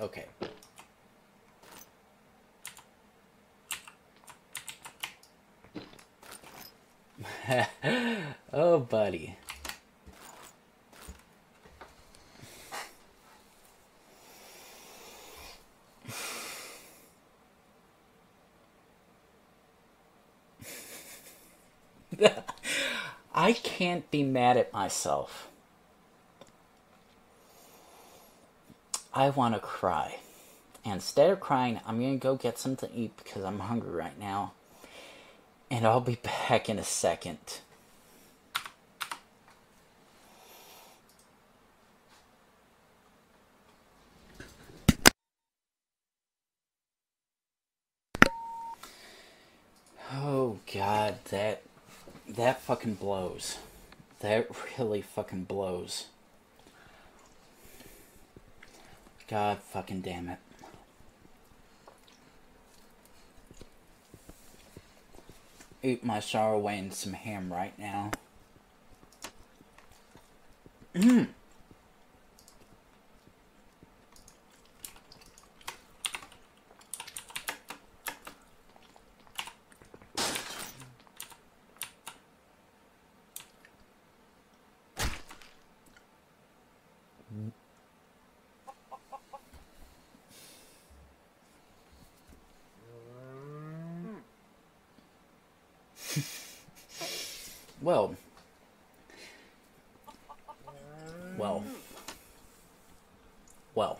Okay. oh, buddy. I can't be mad at myself. I want to cry. And instead of crying, I'm going to go get something to eat because I'm hungry right now. And I'll be back in a second. Oh god, that that fucking blows. That really fucking blows. God fucking damn it. Eat my sorrow away in some ham right now. Mmm. well. Well. Well.